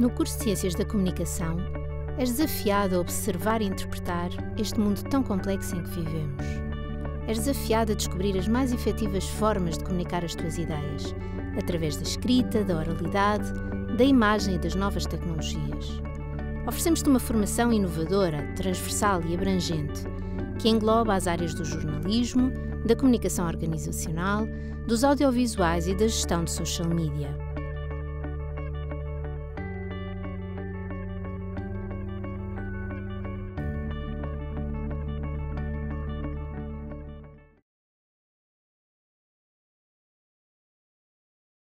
No curso de Ciências da Comunicação, és desafiado a observar e interpretar este mundo tão complexo em que vivemos. És desafiado a descobrir as mais efetivas formas de comunicar as tuas ideias, através da escrita, da oralidade, da imagem e das novas tecnologias. Oferecemos-te uma formação inovadora, transversal e abrangente, que engloba as áreas do jornalismo, da comunicação organizacional, dos audiovisuais e da gestão de social media.